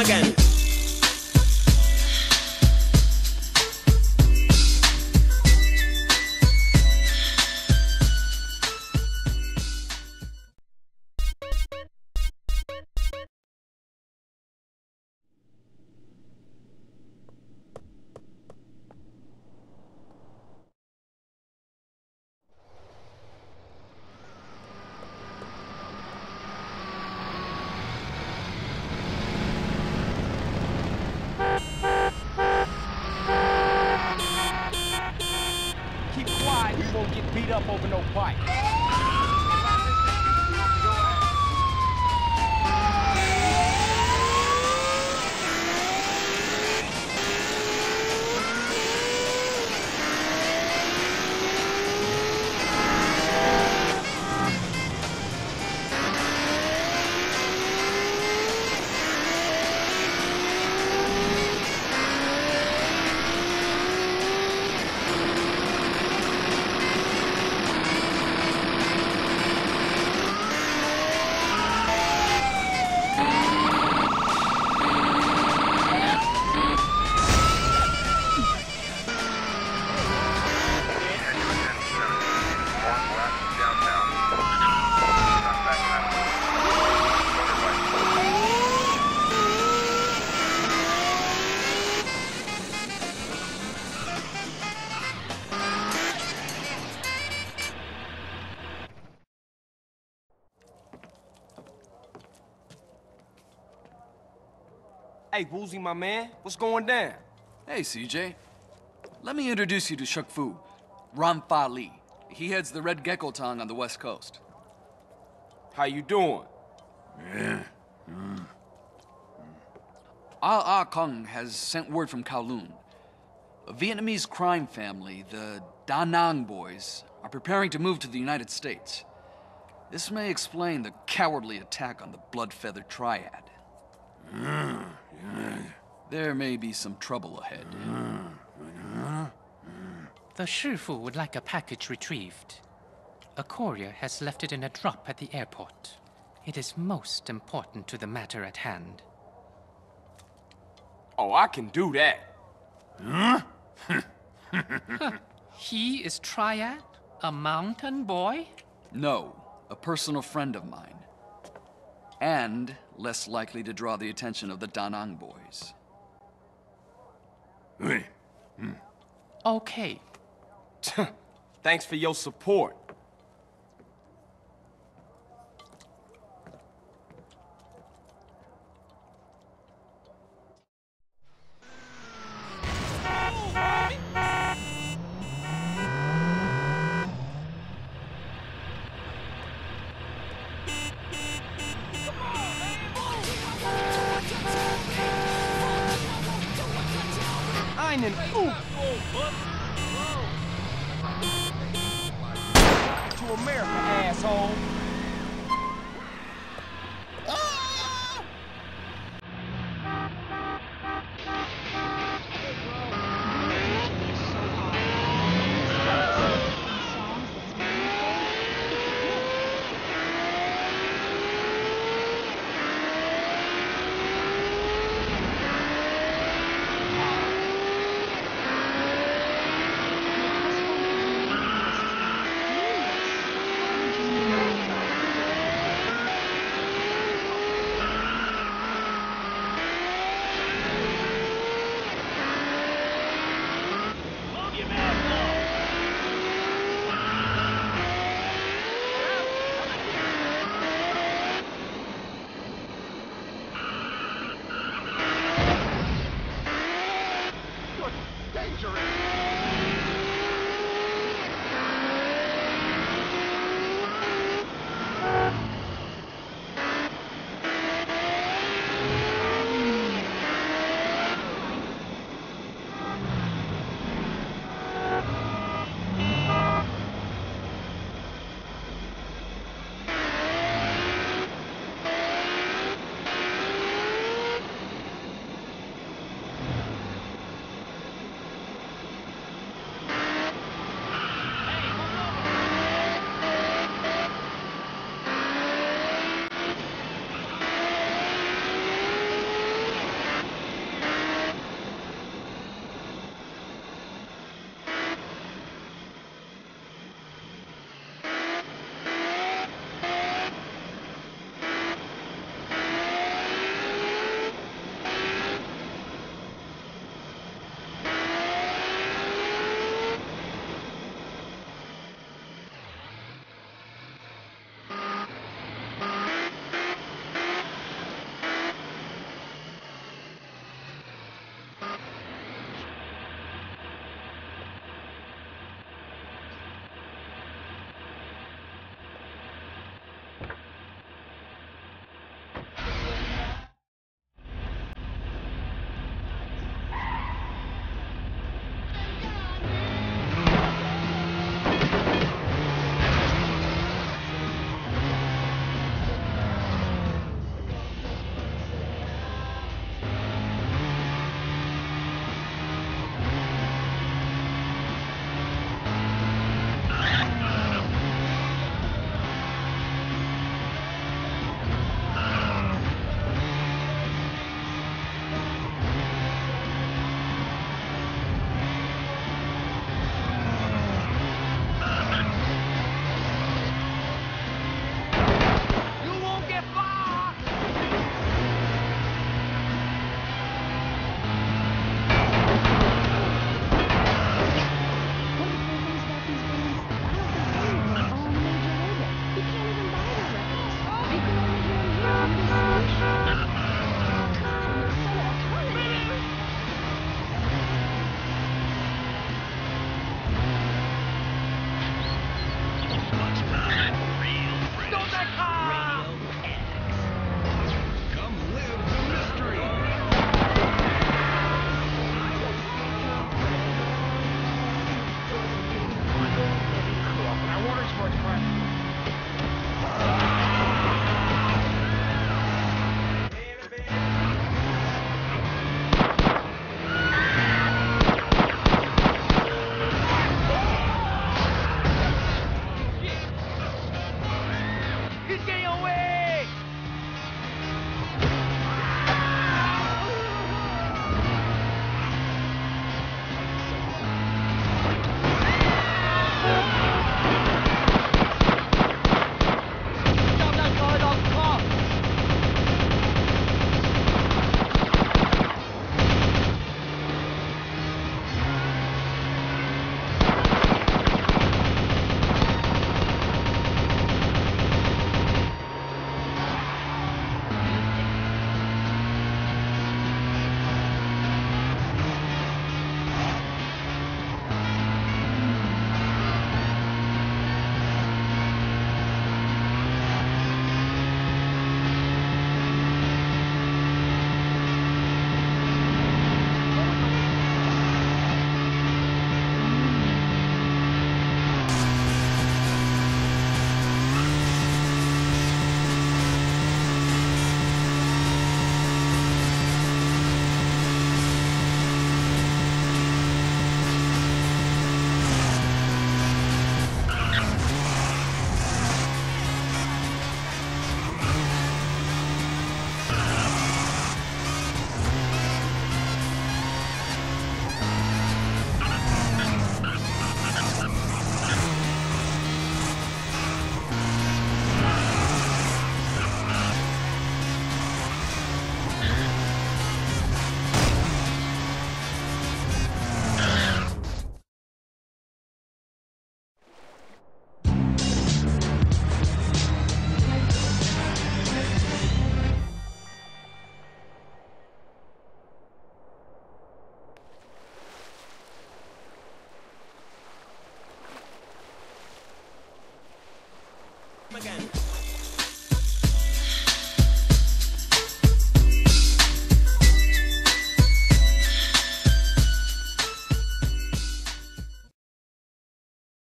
again. You won't get beat up over no bike. Hey, Woozie, my man, what's going down? Hey, CJ. Let me introduce you to Shifu, Ramfa Li. He heads the Red Gecko Tong on the west coast. How you doing? Ah Ah Kung has sent word from Kowloon. A Vietnamese crime family, the Da Nang boys, are preparing to move to the United States. This may explain the cowardly attack on the Blood Feather Triad. There may be some trouble ahead. The Shifu would like a package retrieved. A courier has left it in a drop at the airport. It is most important to the matter at hand. Oh, I can do that. He is Triad? A mountain boy? No, a personal friend of mine. And less likely to draw the attention of the Da Nang boys. Hmm. Okay. Thanks for your support. Einen Oop! To America, asshole!